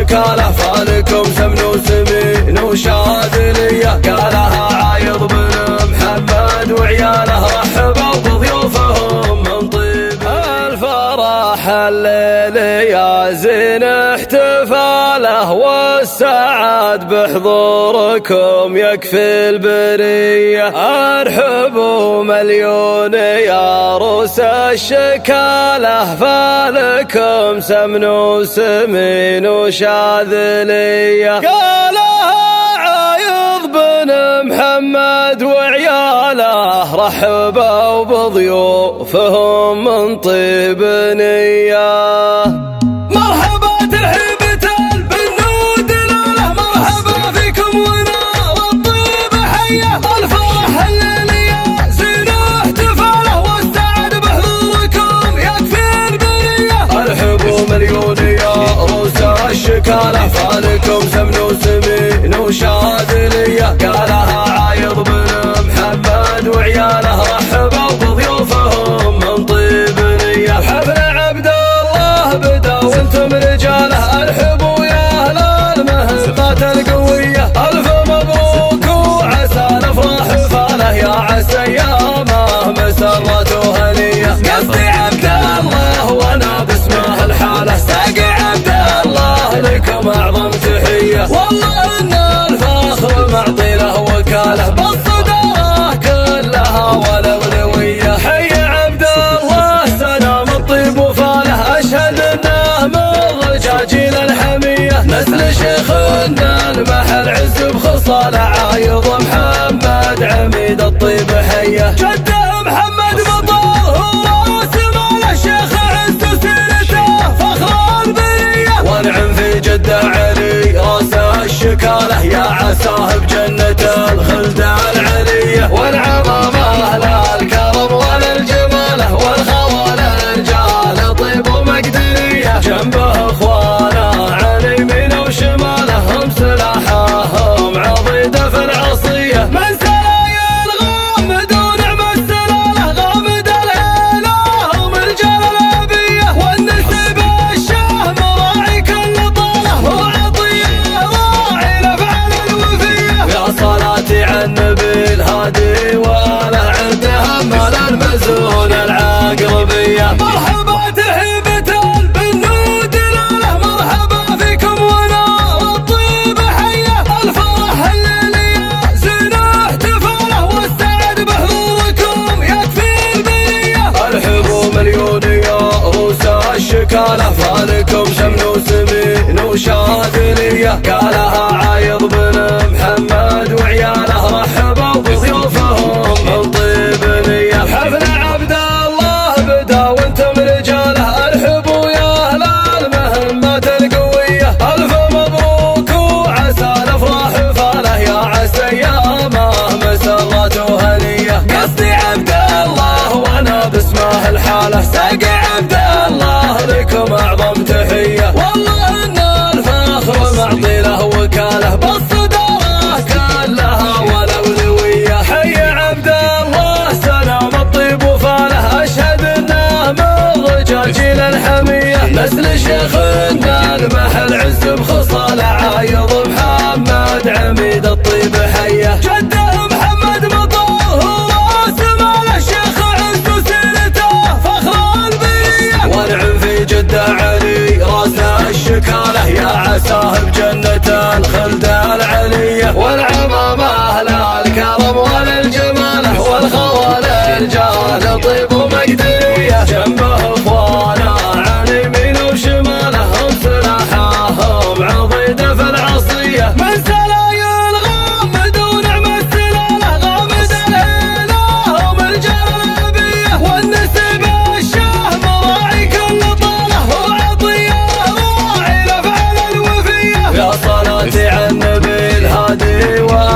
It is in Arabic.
الوكالة فالكم سمن وسمين وشاذلية قالها عايض بن محمد وعياله رحبوا بضيوفهم من طيب. الفرح الليل يا زين احتفاله والسلام سعد بحضوركم يكفي البرية. ارحبوا مليون يا روس الشكالة فالكم سمن وسمين وشاذلية. قالها عايض بن محمد وعياله. رحبوا بضيوفهم من طيب نية. فالكم سمن وسمين وشاذلية اعظم تحية. والله إن الفخر معطي له وكالة. بالصداره كلها والأولوية. حي عبد الله سلام الطيب وفاله. أشهد أنه من رجاجيل الحمية. نسل شيخ نلمح العز بخصاله. عايض محمد عميد الطيب حية. النبي الهادي ولا عنده مال المزون العقربية. مرحبا تهيبة البنود لاله مرحبا فيكم ونار الطيب حية الفرح الليلية زينه احتفاله والسعد بحضوركم يكفي البرية. ارحبوا مليونية روس الشكالة فالكم شمل وسمين وشاذلية. قالها شيخنا المحل عز بخصال عايض محمد عميد الطيب حيه. say what